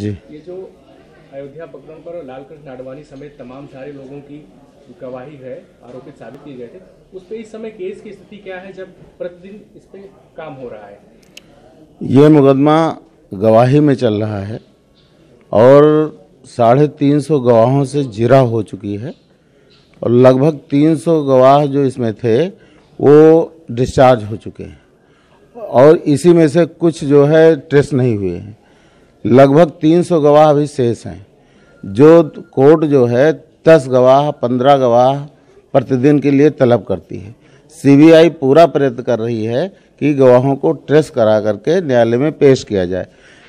जी। ये जो अयोध्या प्रकरण पर लालकृष्ण आडवाणी समेत तमाम सारे लोगों की गवाही है आरोपित साबित किए गए थे उस पर इस समय केस की स्थिति क्या है जब प्रतिदिन इस पे काम हो रहा है? ये मुकदमा गवाही में चल रहा है और साढ़े तीन सौ गवाहों से जिरा हो चुकी है और लगभग तीन सौ गवाह जो इसमें थे वो डिस्चार्ज हो चुके हैं। और इसी में से कुछ जो है ट्रेस नहीं हुए हैं। लगभग तीन सौ गवाह अभी शेष हैं। जो कोर्ट जो है, दस गवाह, पंद्रह गवाह प्रतिदिन के लिए तलब करती है। सीबीआई पूरा प्रयत्न कर रही है कि गवाहों को ट्रेस करा करके न्यायालय में पेश किया जाए।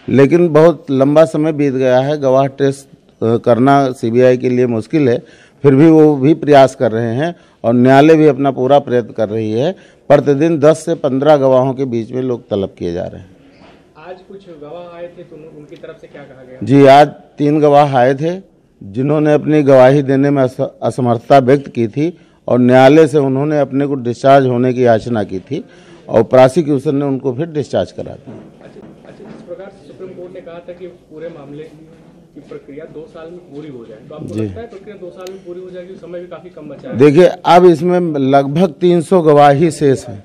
लेकिन बहुत लंबा समय बीत गया है, गवाह ट्रेस करना सीबीआई के लिए मुश्किल है। फिर भी वो भी प्रयास कर रहे हैं और न्यायालय भी अपना पूरा प्रयत्न कर रही है। प्रतिदिन 10 से 15 गवाहों के बीच में लोग तलब किए जा रहे हैं। आज कुछ गवाह आए थे तो उनकी तरफ़ से क्या कहा गया? जी आज तीन गवाह आए थे जिन्होंने अपनी गवाही देने में असमर्थता व्यक्त की थी और न्यायालय से उन्होंने अपने को डिस्चार्ज होने की याचना की थी और प्रोसिक्यूशन ने उनको फिर डिस्चार्ज करा दिया अच्छा अच्छा जिस प्रकार सुप्रीम कोर्ट ने कहा था कि पूरे मामले की प्रक्रिया दो साल में पूरी हो जाए। तो आपको लगता है प्रक्रिया दो साल में पूरी हो जाएगी? समय भी काफ़ी कम बचा है। देखिए अब इसमें लगभग 300 गवाही शेष हैं।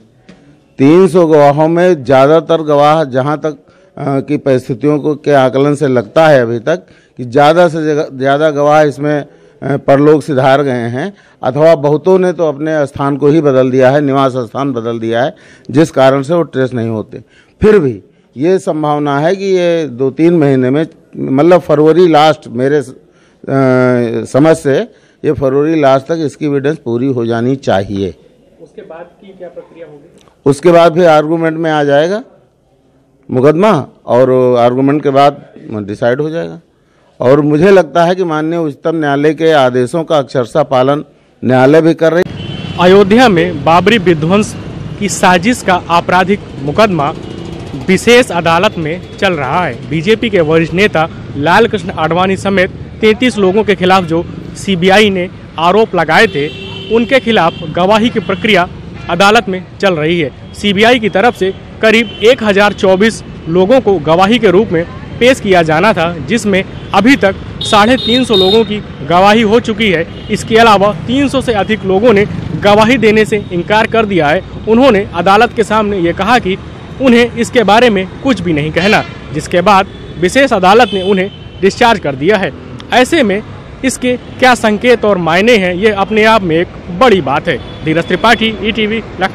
300 गवाहों में ज़्यादातर गवाह जहाँ तक की परिस्थितियों को के आकलन से लगता है अभी तक कि ज़्यादा से ज़्यादा गवाह इसमें परलोक सिधार गए हैं। अथवा बहुतों ने तो अपने स्थान को ही बदल दिया है निवास स्थान बदल दिया है जिस कारण से वो ट्रेस नहीं होते। फिर भी ये संभावना है कि ये दो तीन महीने में मतलब फरवरी लास्ट मेरे समझ से ये फरवरी लास्ट तक इसकी एविडेंस पूरी हो जानी चाहिए। उसके बाद की क्या प्रक्रिया होगी? उसके बाद फिर आर्गूमेंट में आ जाएगा। मुकदमा और आर्गूमेंट के बाद डिसाइड हो जाएगा। और मुझे लगता है कि माननीय उच्चतम न्यायालय के आदेशों का अक्षरशः पालन न्यायालय भी कर रही अयोध्या में बाबरी विध्वंस की साजिश का आपराधिक मुकदमा विशेष अदालत में चल रहा है। बीजेपी के वरिष्ठ नेता लाल कृष्ण आडवाणी समेत 33 लोगों के खिलाफ जो सीबीआई ने आरोप लगाए थे, उनके खिलाफ गवाही की प्रक्रिया अदालत में चल रही है। सीबीआई की तरफ़ से करीब 1024 लोगों को गवाही के रूप में पेश किया जाना था, जिसमें अभी तक साढ़े तीन सौ लोगों की गवाही हो चुकी है। इसके अलावा 300 से अधिक लोगों ने गवाही देने से इनकार कर दिया है। उन्होंने अदालत के सामने ये कहा कि उन्हें इसके बारे में कुछ भी नहीं कहना, जिसके बाद विशेष अदालत ने उन्हें डिस्चार्ज कर दिया है। ऐसे में इसके क्या संकेत और मायने हैं, ये अपने आप में एक बड़ी बात है। धीरज त्रिपाठी ई लखनऊ।